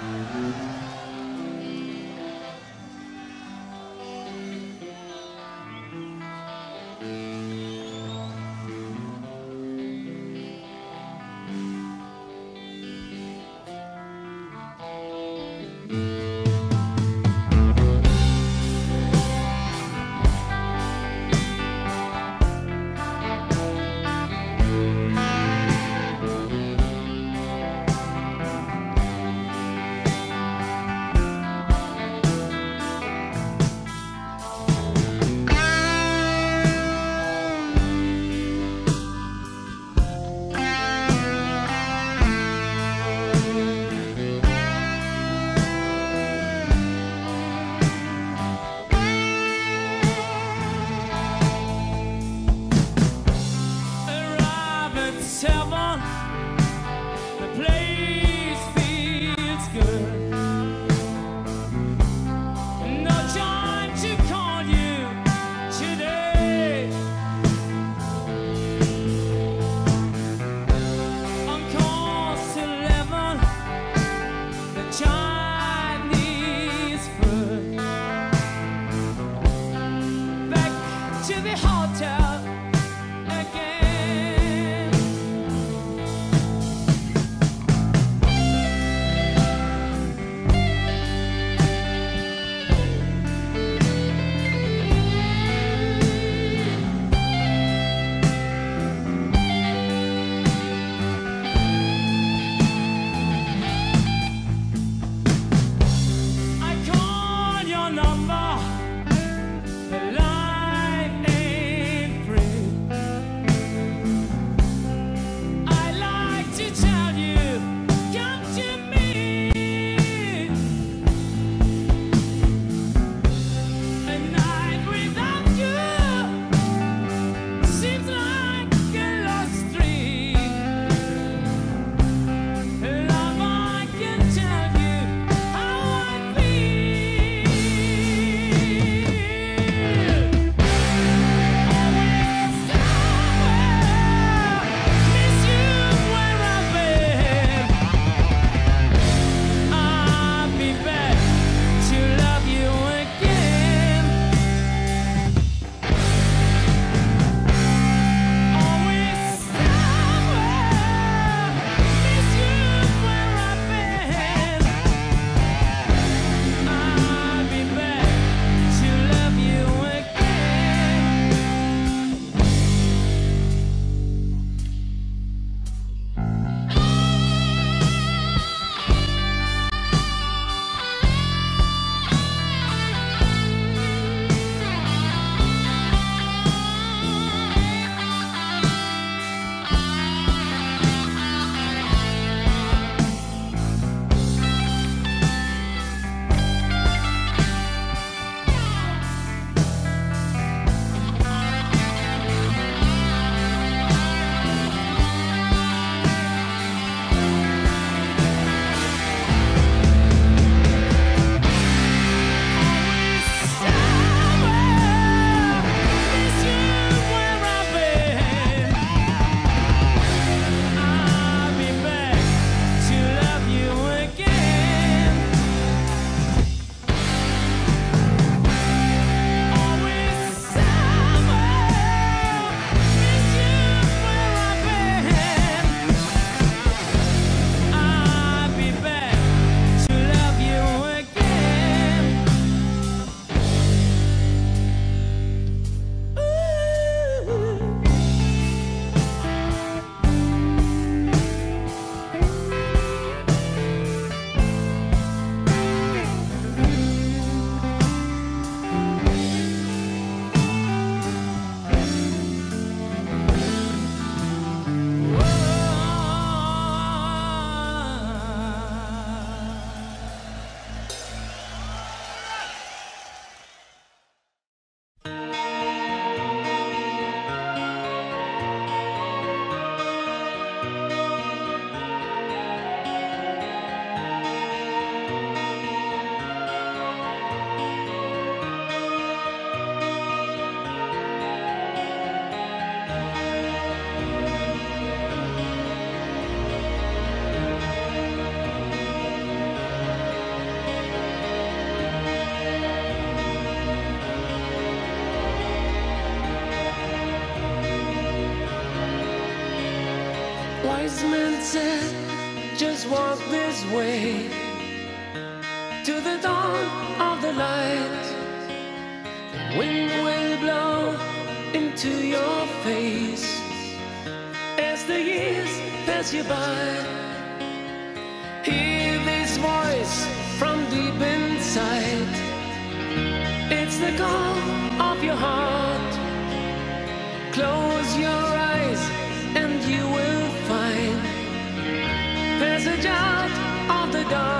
Mm-hmm. voice from deep inside. It's the call of your heart. Close your eyes and you will find passage out of the dark.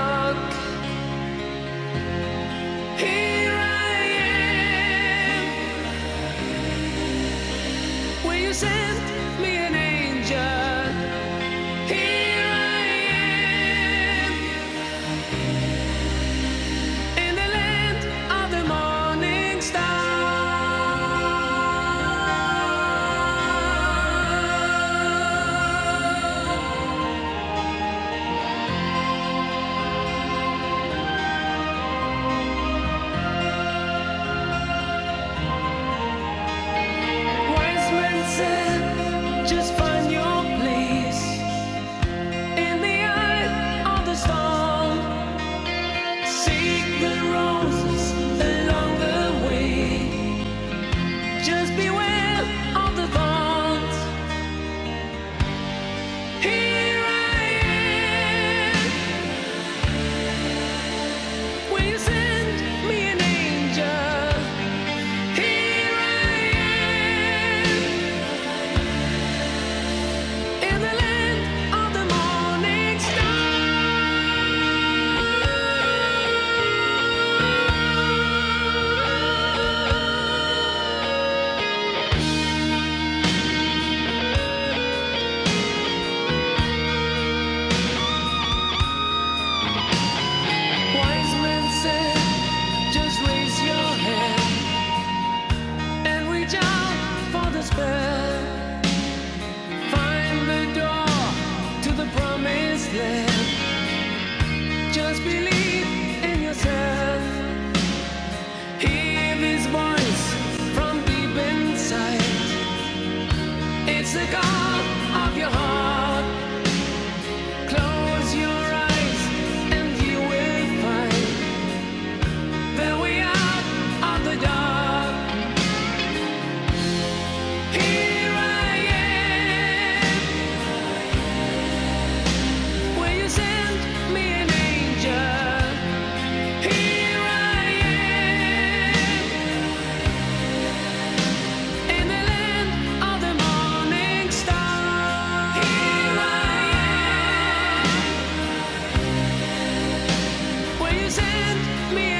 isn't me.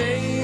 Of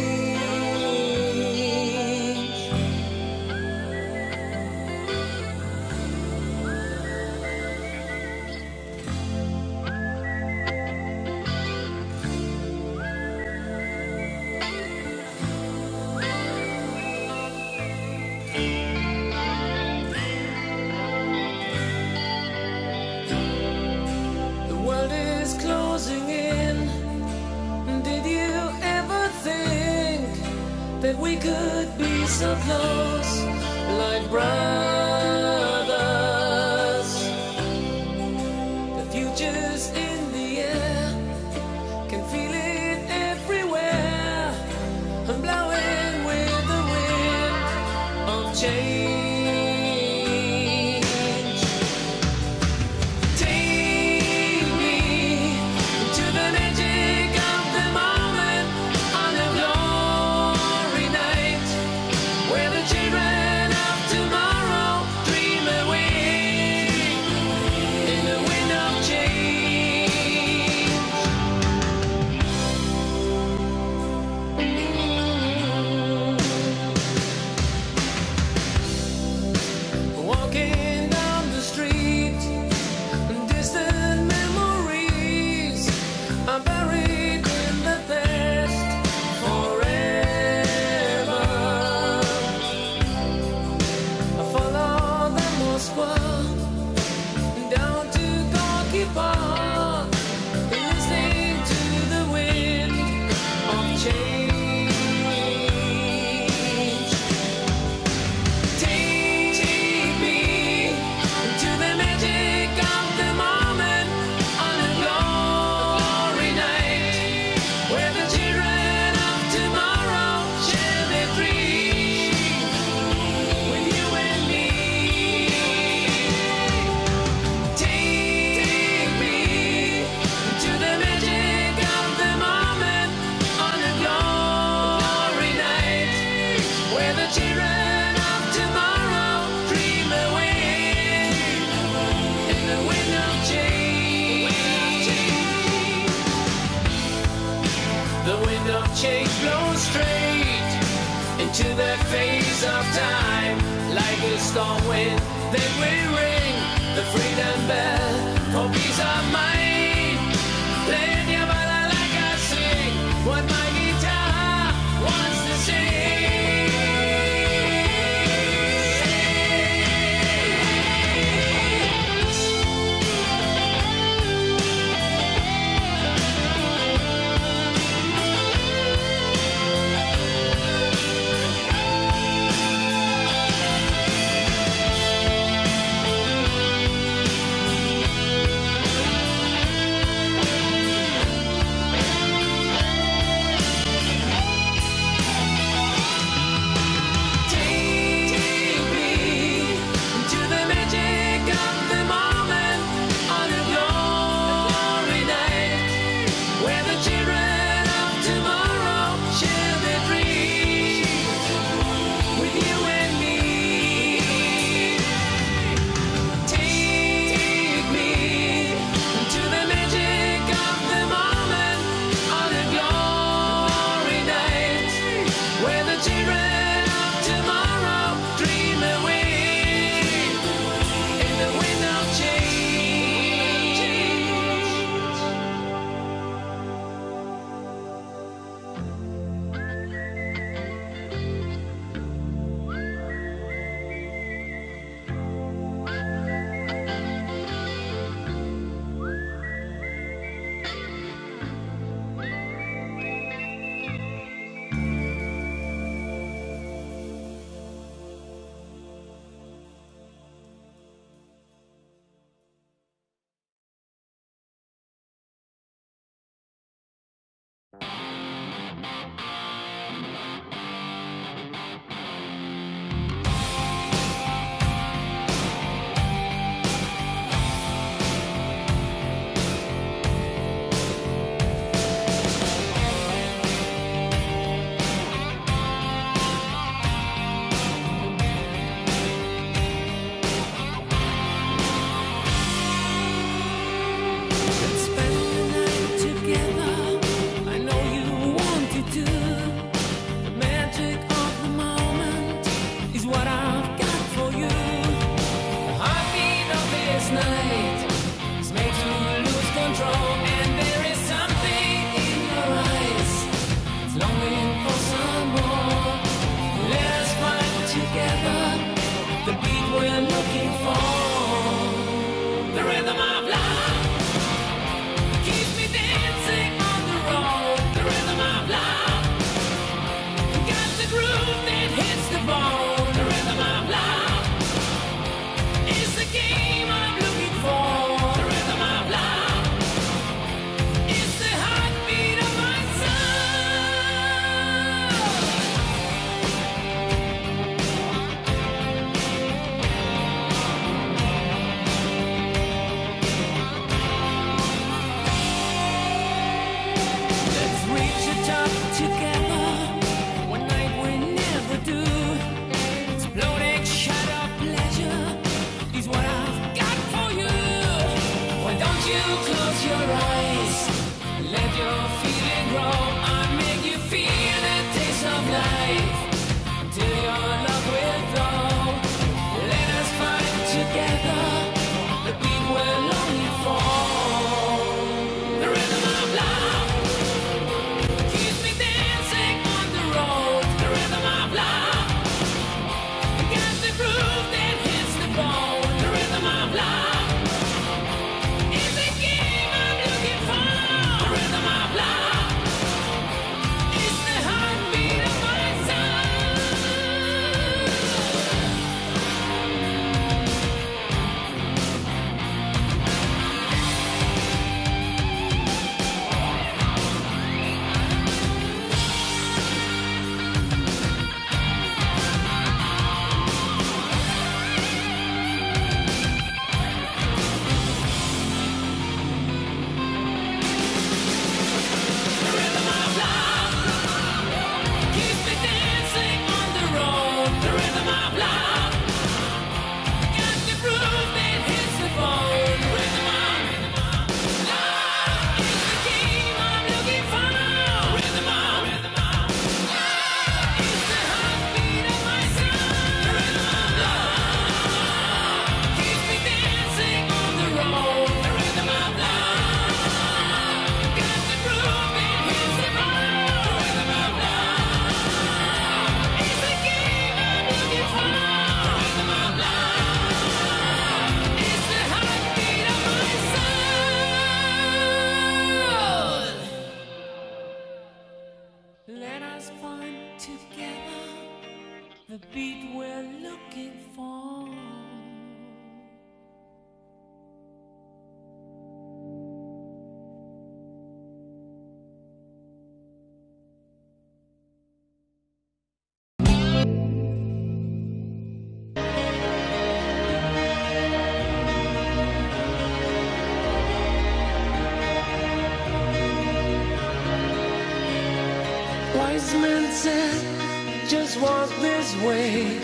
just walk this way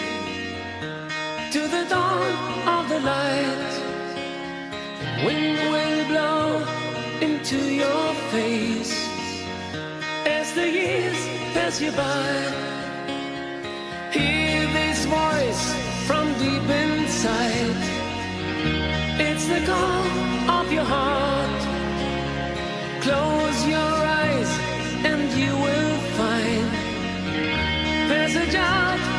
to the dawn of the light. The wind will blow into your face as the years pass you by. Hear this voice from deep inside. It's the call of your heart. Close your eyes and you will as a.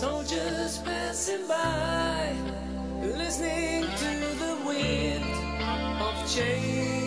Soldiers passing by, listening to the wind of change.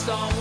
song.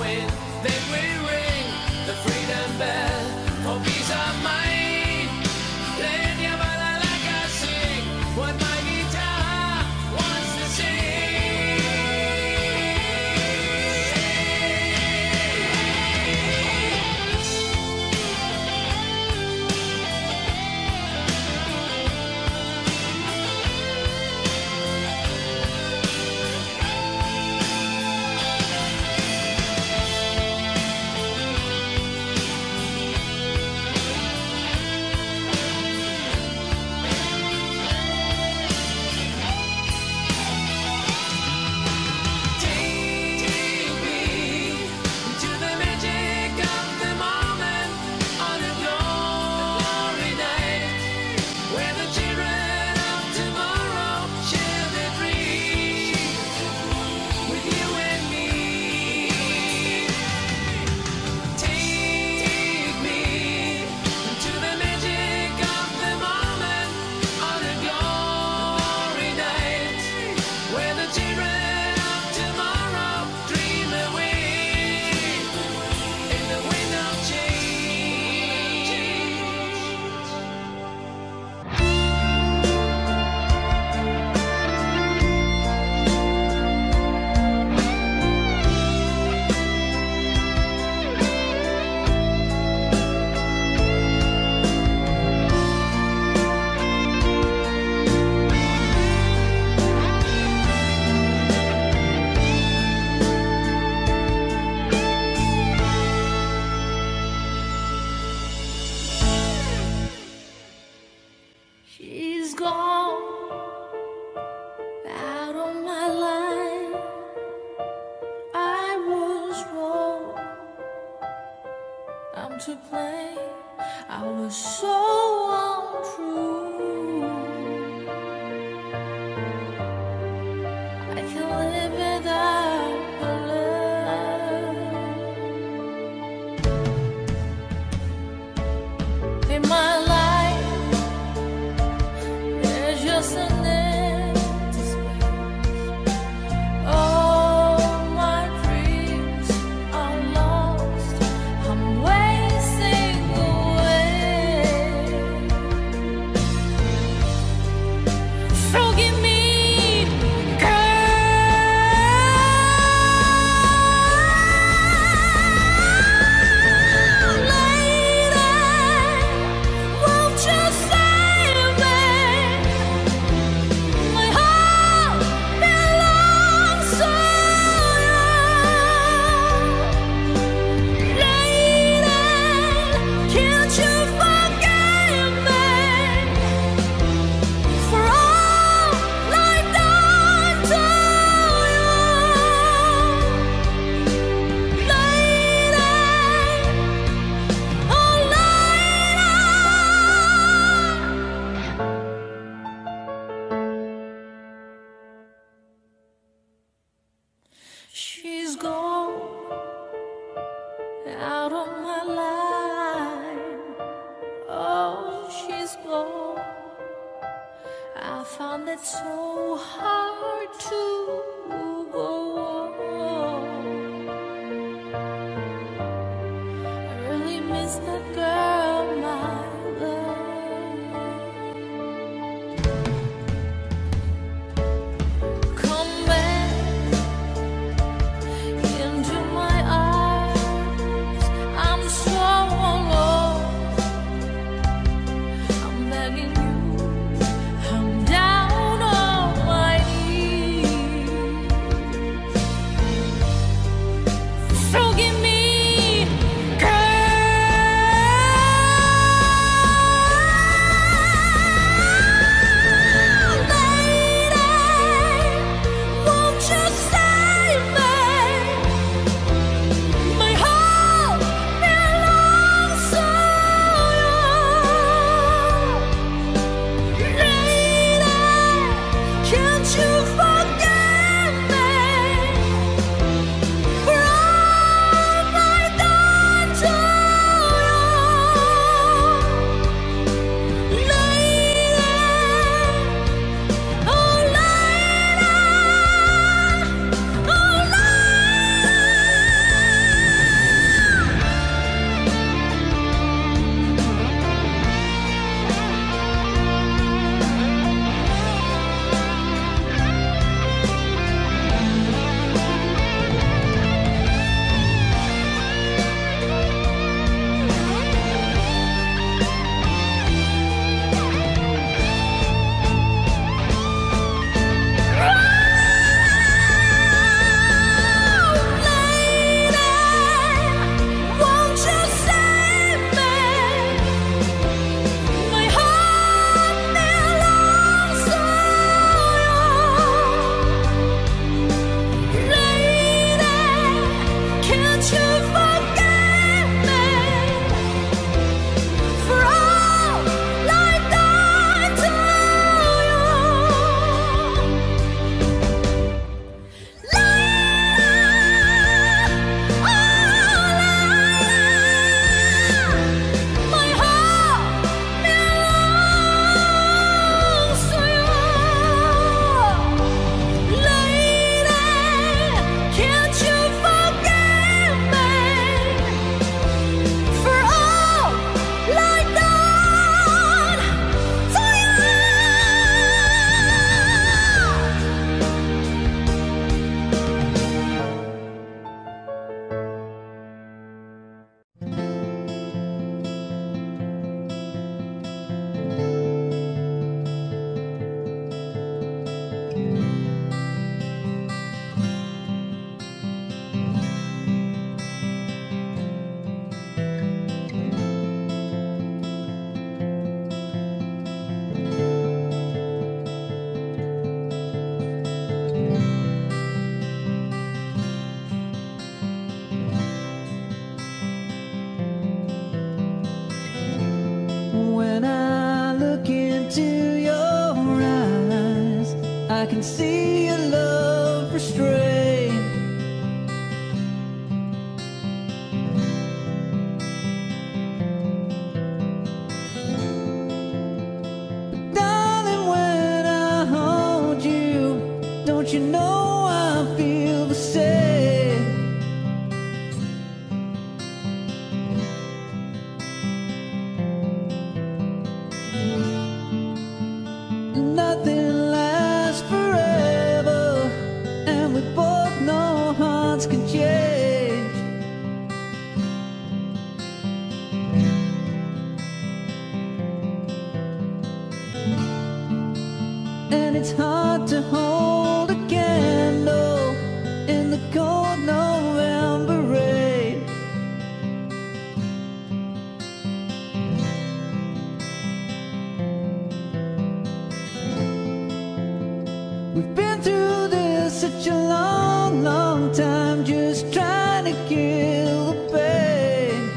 I'm just trying to kill the pain.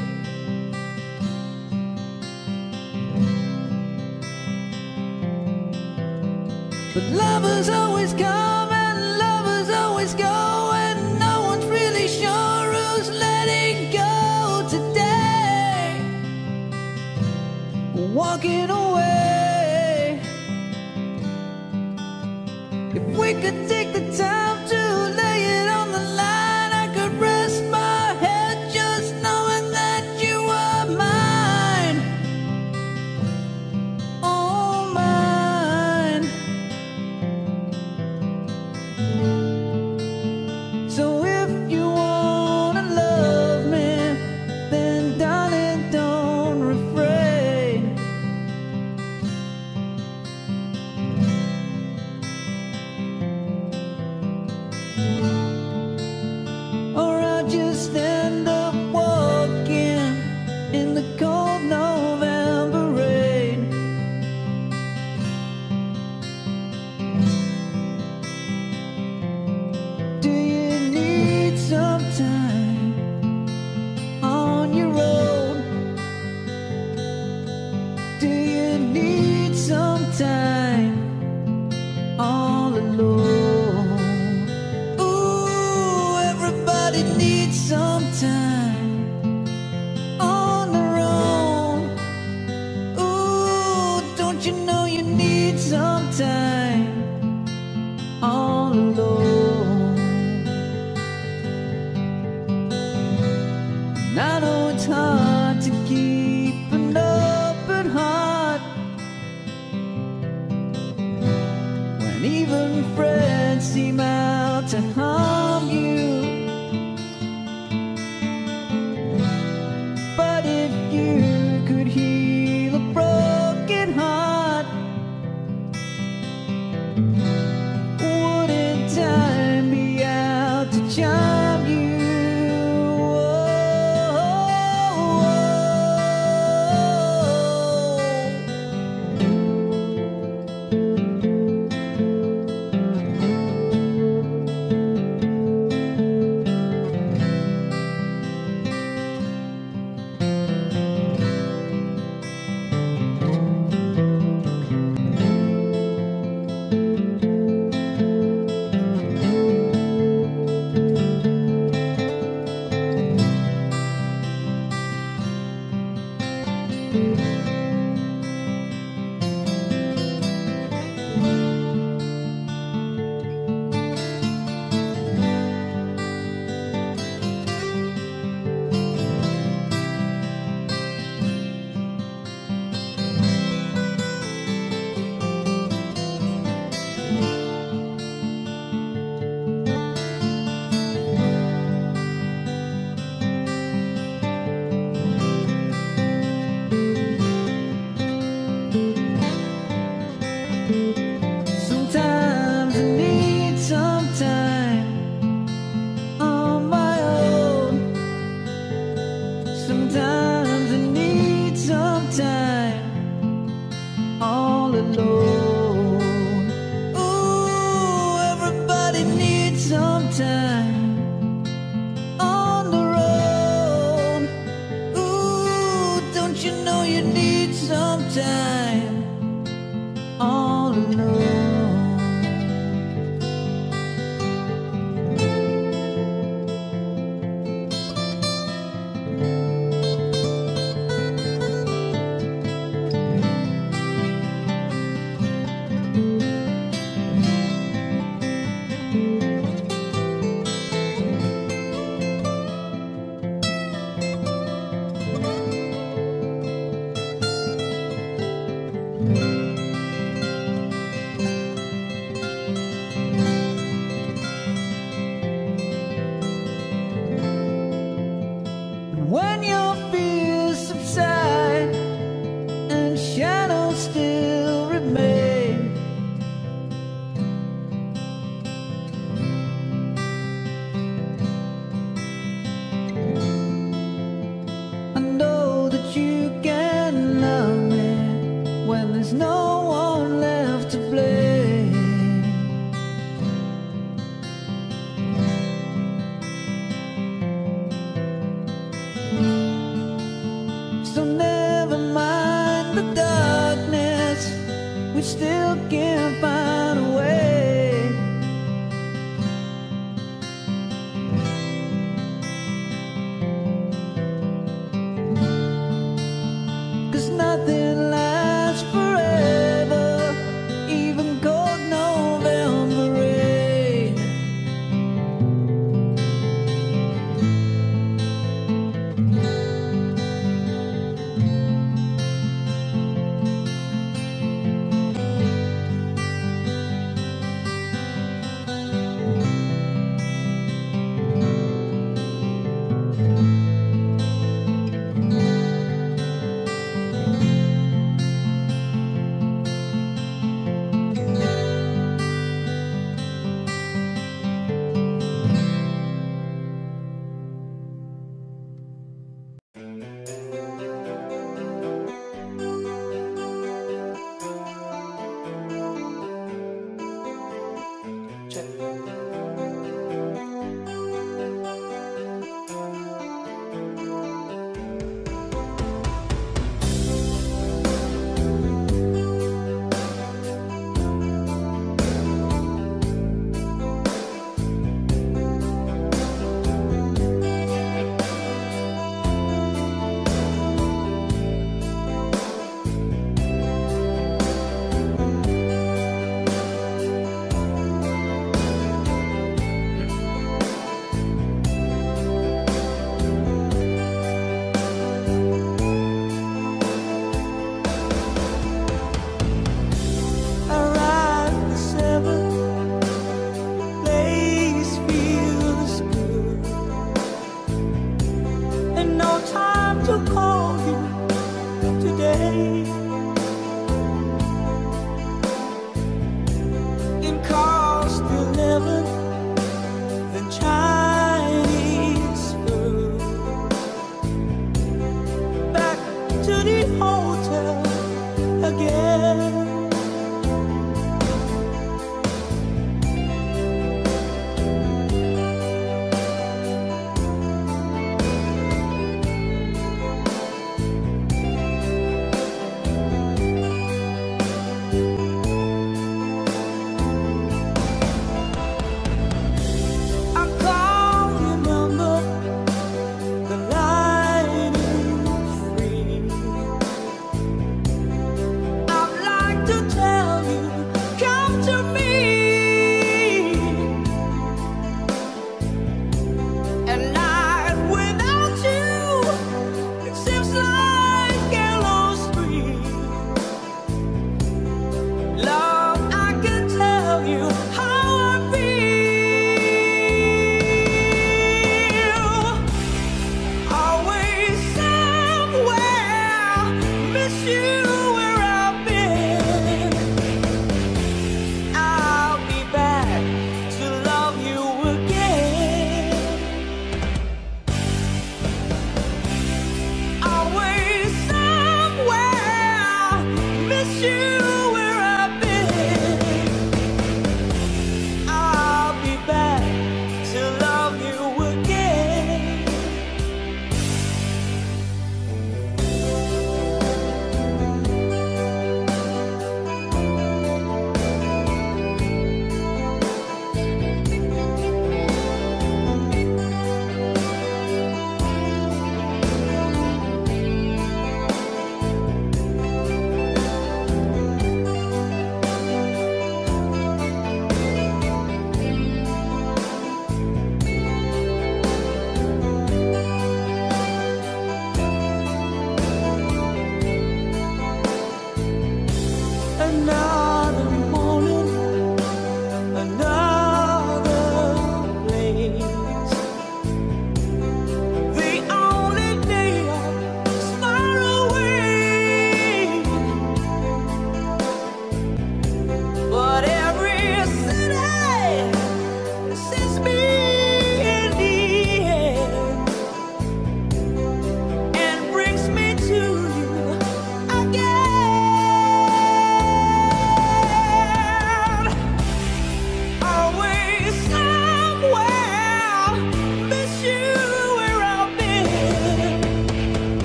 But lovers always come and lovers always go, and no one's really sure who's letting go today. Walking on.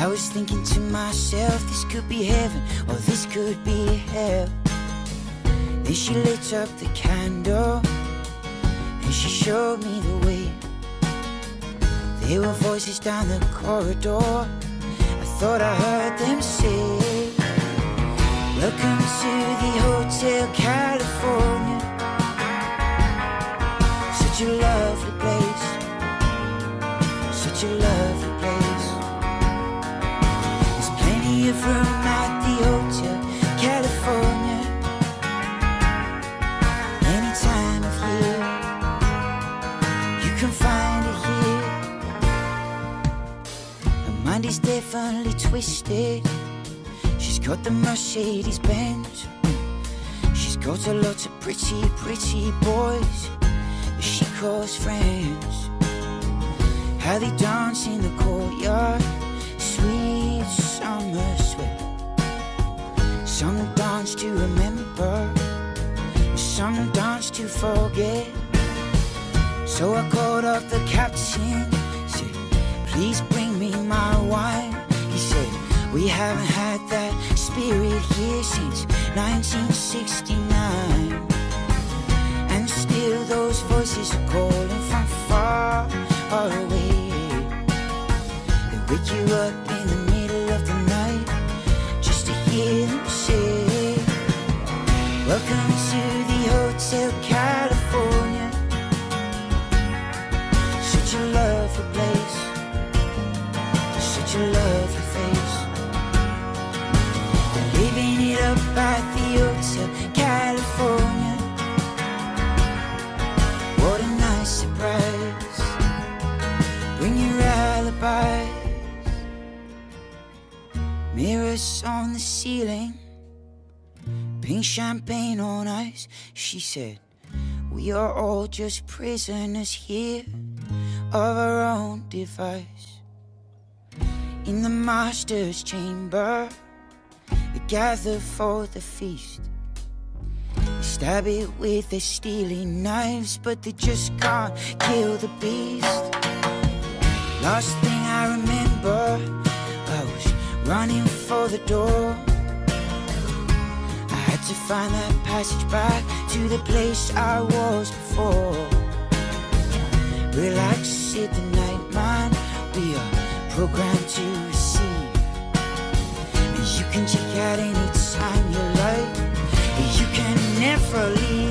I was thinking to myself, this could be heaven or this could be hell. Then she lit up the candle and she showed me the way. There were voices down the corridor. I thought I heard them say, Welcome to the Hotel California. Such a lovely place such a lovely Plenty room at the Hotel California. Any time of year, you can find it here. Her mind is definitely twisted. She's got the Mercedes Benz. She's got a lot of pretty, pretty boys she calls friends. How they dance in the courtyard, summer sweat. Some dance to remember, some dance to forget. So I called up the captain, said, Please bring me my wine. He said, We haven't had that spirit here since 1969. And still those voices are calling from far away. They wake you up Welcome to the Hotel California. Such a lovely place, such a lovely face. They're living it up at the Hotel California. What a nice surprise. Bring your alibis. Mirrors on the ceiling. Pink champagne on ice. She said, We are all just prisoners here of our own device. In the master's chamber, we gather for the feast. They stab it with their stealing knives, but they just can't kill the beast. Last thing I remember, I was running for the door. Had to find that passage back to the place I was before. Relax, sit the night, man. We are programmed to receive. And you can check out anytime you like. You can never leave.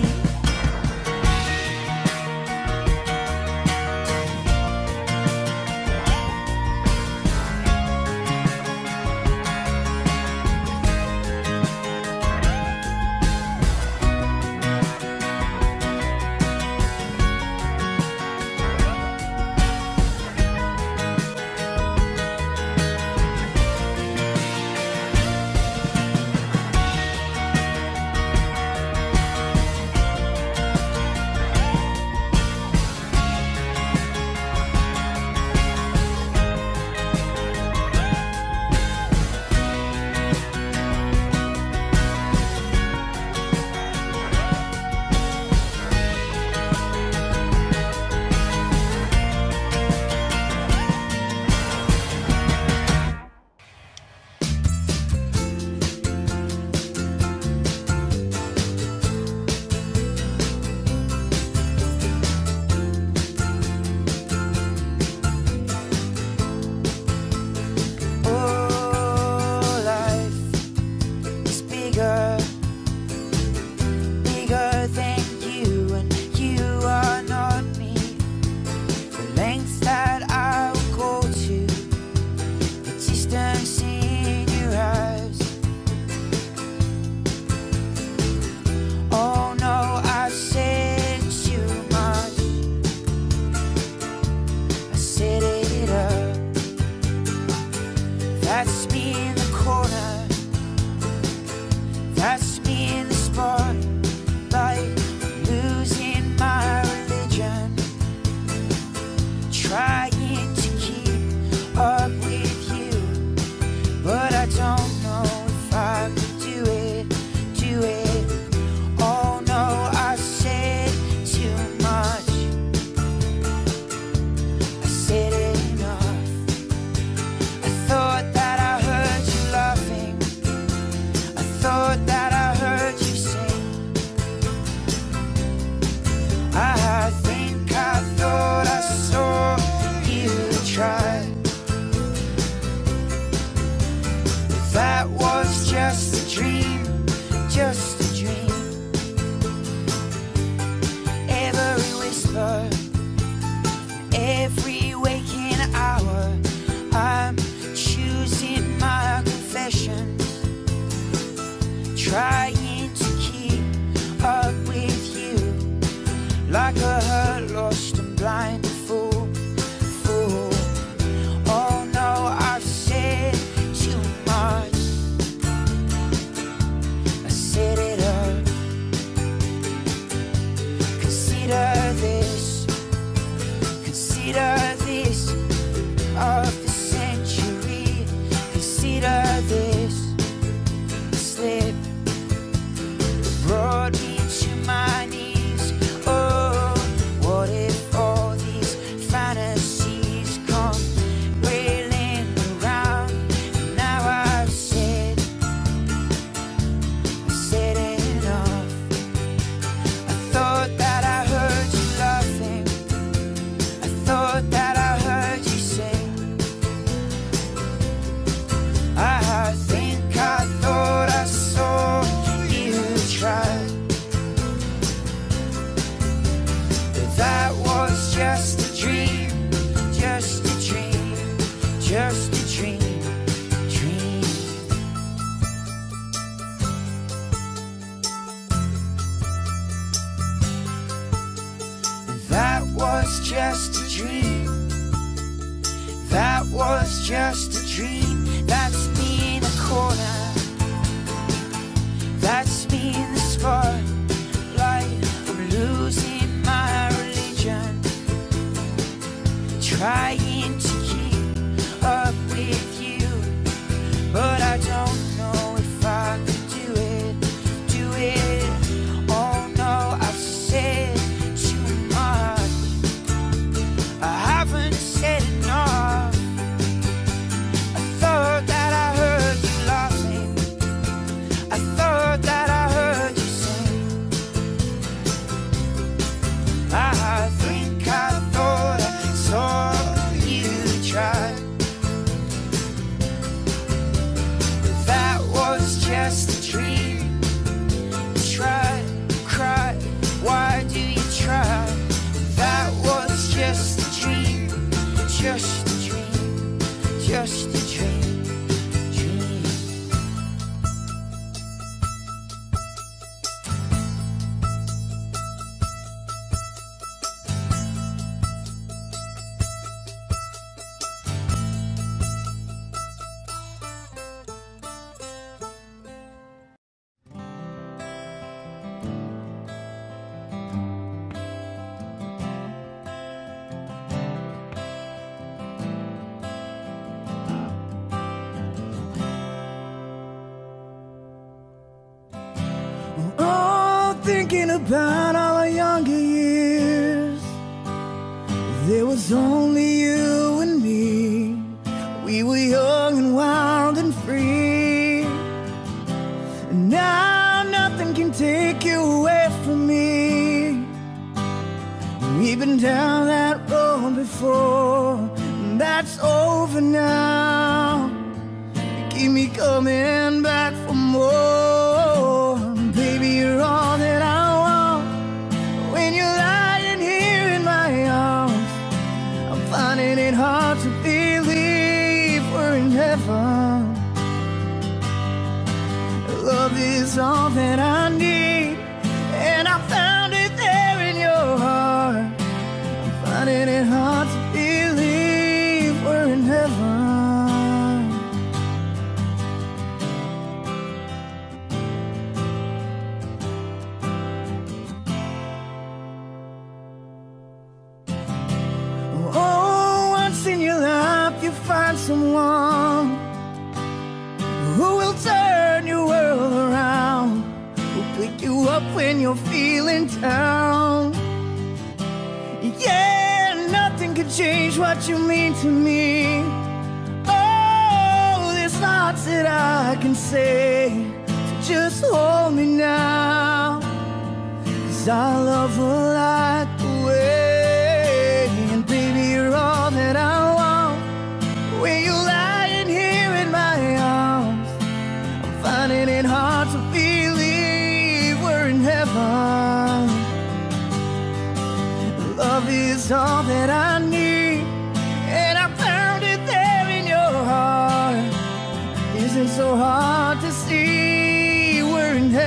Thought that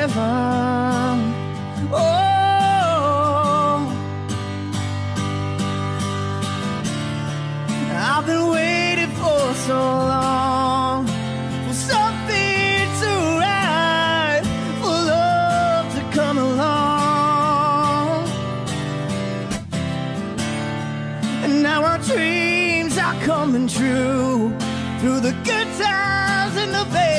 heaven. Oh, I've been waiting for so long for something to arrive, for love to come along, and now our dreams are coming true through the good times and the bad.